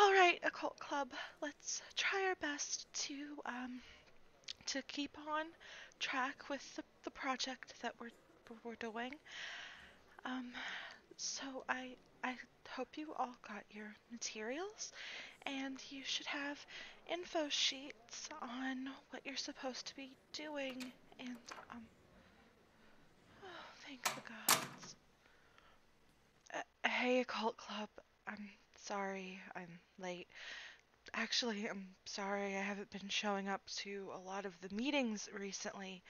All right, occult club. Let's try our best to um to keep on track with the, the project that we're we're doing. Um, so I I hope you all got your materials, and you should have info sheets on what you're supposed to be doing. And um, oh, thank the gods. Uh, hey, occult club. I'm sorry I'm late. Actually, I'm sorry I haven't been showing up to a lot of the meetings recently,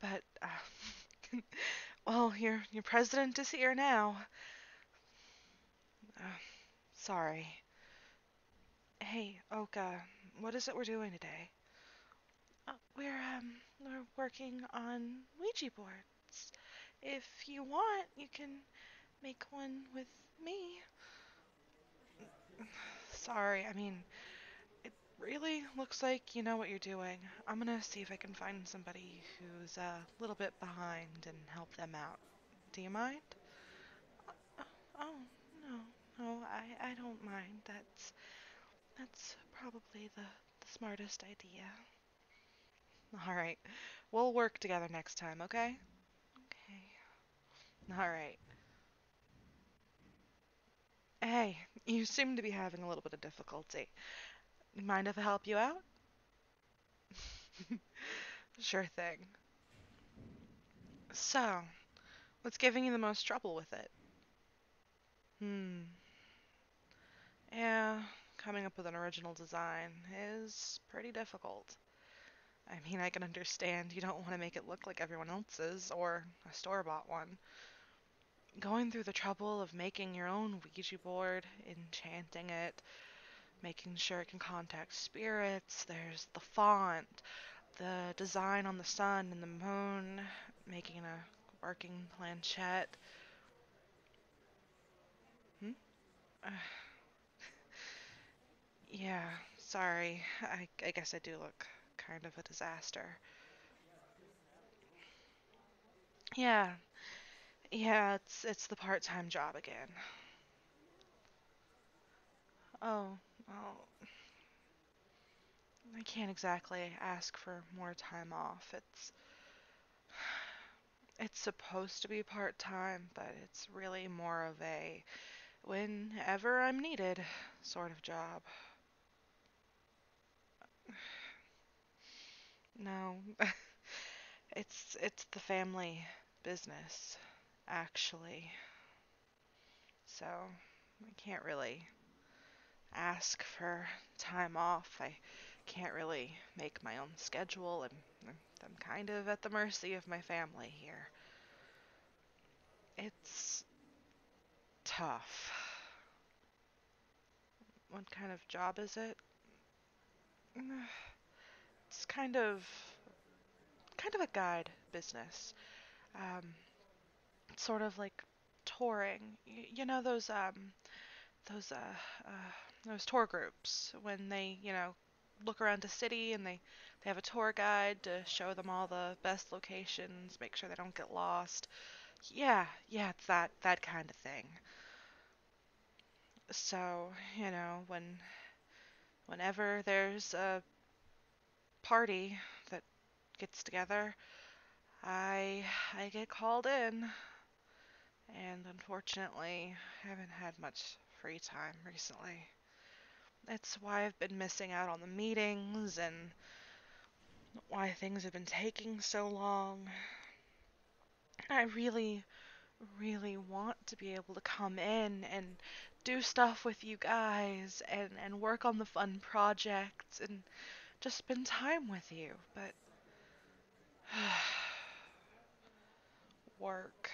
but uh, well, your your president is here now. Uh, sorry. Hey, Oka, what is it we're doing today? Uh, we're um we're working on Ouija boards. If you want, you can make one with me. Sorry, I mean, it really looks like you know what you're doing. I'm gonna see if I can find somebody who's a little bit behind and help them out. Do you mind? Uh, oh, no, no, I, I don't mind. That's that's probably the, the smartest idea. All right, we'll work together next time, okay? Okay. All right. Hey, you seem to be having a little bit of difficulty. Mind if I help you out? Sure thing. So, what's giving you the most trouble with it? Hmm. Yeah, coming up with an original design is pretty difficult. I mean, I can understand you don't want to make it look like everyone else's or a store-bought one. Going through the trouble of making your own Ouija board, enchanting it, making sure it can contact spirits, there's the font, the design on the sun and the moon, making a working planchette. Hmm? Yeah, sorry. I, I guess I do look kind of a disaster. Yeah, yeah, it's it's the part-time job again. Oh, well, I can't exactly ask for more time off. It's it's supposed to be part-time, but it's really more of a whenever I'm needed sort of job. No, it's it's the family business, actually. So I can't really ask for time off. I can't really make my own schedule, and I'm I'm kind of at the mercy of my family here. It's tough. What kind of job is it? It's kind of kind of a guide business. Um, sort of like touring. Y- you know those um those uh, uh those tour groups when they, you know, look around a city and they they have a tour guide to show them all the best locations, make sure they don't get lost. Yeah, yeah, it's that that kind of thing. So, you know, when whenever there's a party that gets together, I I get called in, and unfortunately, I haven't had much free time recently. That's why I've been missing out on the meetings and why things have been taking so long. I really, really want to be able to come in and do stuff with you guys and, and work on the fun projects and just spend time with you, but work.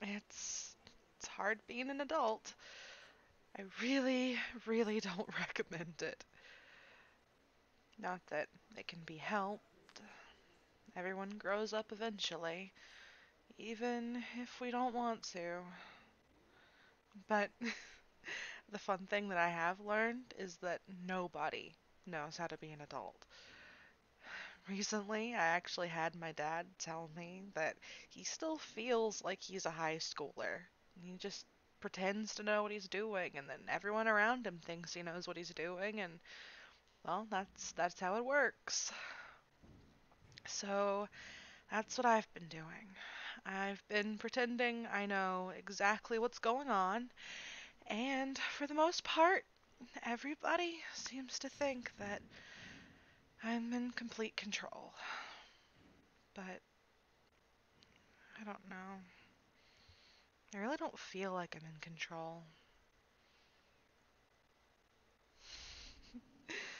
It's it's hard being an adult. I really, really don't recommend it. Not that it can be helped. Everyone grows up eventually, even if we don't want to. But the fun thing that I have learned is that nobody knows how to be an adult. Recently, I actually had my dad tell me that he still feels like he's a high schooler. He just pretends to know what he's doing, and then everyone around him thinks he knows what he's doing, and well, that's that's how it works. So that's what I've been doing. I've been pretending I know exactly what's going on, and for the most part, everybody seems to think that I'm in complete control. But I don't know. I really don't feel like I'm in control.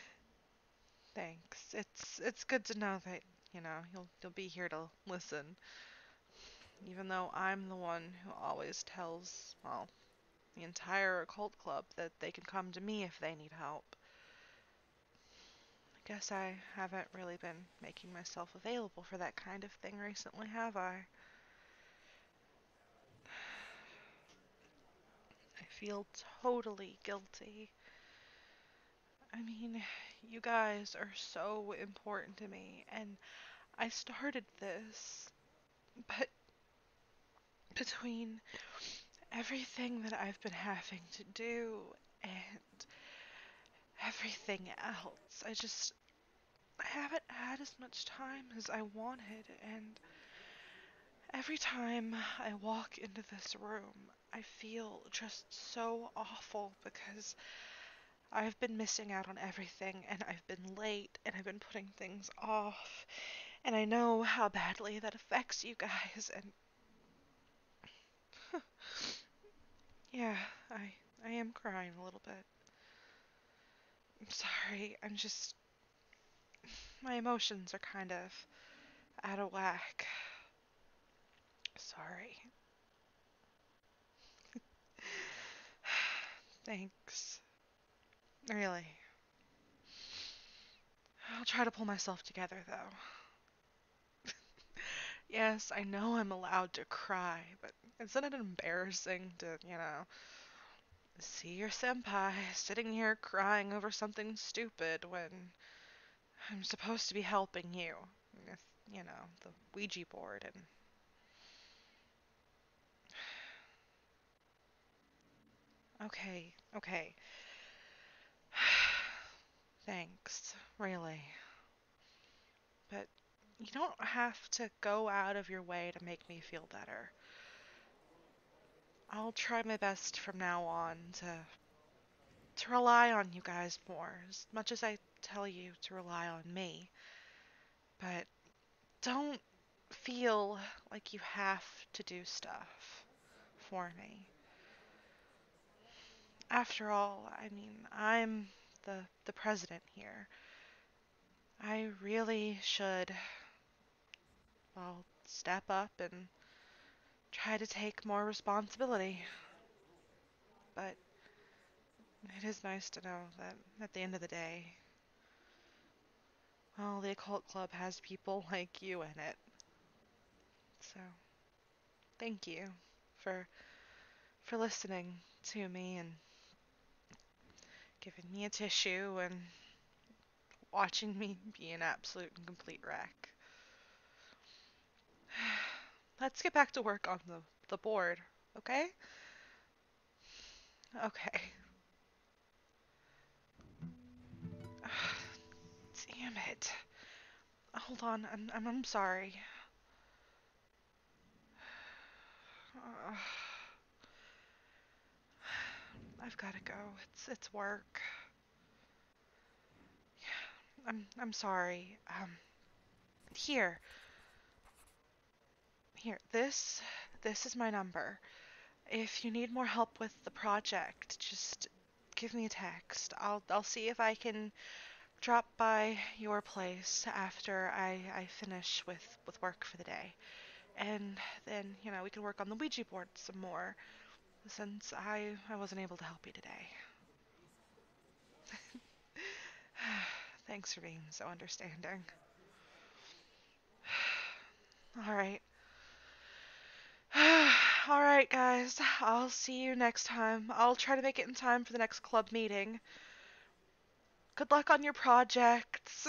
Thanks. It's it's good to know that, you know, you'll you'll be here to listen. Even though I'm the one who always tells, well, the entire occult club that they can come to me if they need help. Guess I haven't really been making myself available for that kind of thing recently, have I? I feel totally guilty. I mean, you guys are so important to me, and I started this, but between everything that I've been having to do and everything else, I just I haven't had as much time as I wanted, and every time I walk into this room, I feel just so awful because I've been missing out on everything, and I've been late, and I've been putting things off, and I know how badly that affects you guys, and yeah, I I am crying a little bit. I'm sorry. I'm just my emotions are kind of out of whack. Sorry. Thanks. Really. I'll try to pull myself together, though. yes, I know I'm allowed to cry, but isn't it embarrassing to, you know, see your senpai sitting here crying over something stupid when I'm supposed to be helping you with, you know, the Ouija board and. Okay, okay. Thanks, really. But you don't have to go out of your way to make me feel better. I'll try my best from now on to to rely on you guys more, as much as I tell you to rely on me. But don't feel like you have to do stuff for me. After all, I mean, I'm the the president here. I really should well step up and try to take more responsibility. But it is nice to know that at the end of the day, well, the occult club has people like you in it. So, thank you for for listening to me and giving me a tissue and watching me be an absolute and complete wreck. Let's get back to work on the, the board, okay? Okay. Damn it. Hold on, I'm, I'm, I'm sorry. I've got to go. It's it's work. Yeah, I'm I'm sorry. Um, here. Here, this this is my number. If you need more help with the project, just give me a text. I'll I'll see if I can drop by your place after I I finish with with work for the day. And then, you know, we can work on the Ouija board some more since I I wasn't able to help you today. Thanks for being so understanding. All right. All right, guys. I'll see you next time. I'll try to make it in time for the next club meeting. Good luck on your projects.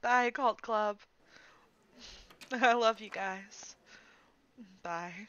Bye, Cult Club. I love you guys. Bye.